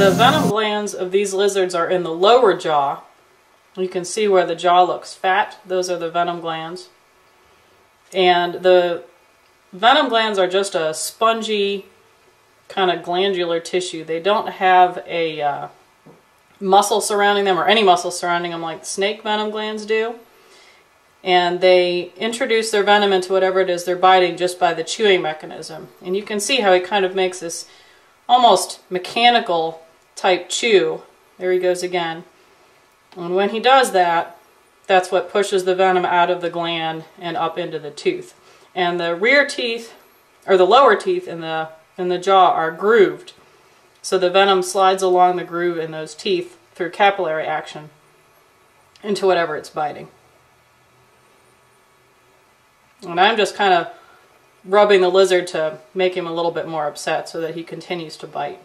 the venom glands of these lizards are in the lower jaw. You can see where the jaw looks fat. Those are the venom glands. And the venom glands are just a spongy kind of glandular tissue. They don't have a uh, muscle surrounding them or any muscle surrounding them like snake venom glands do. And they introduce their venom into whatever it is they're biting just by the chewing mechanism. And you can see how it kind of makes this almost mechanical type 2. There he goes again. And when he does that, that's what pushes the venom out of the gland and up into the tooth. And the rear teeth, or the lower teeth in the, in the jaw are grooved. So the venom slides along the groove in those teeth through capillary action into whatever it's biting. And I'm just kind of rubbing the lizard to make him a little bit more upset so that he continues to bite.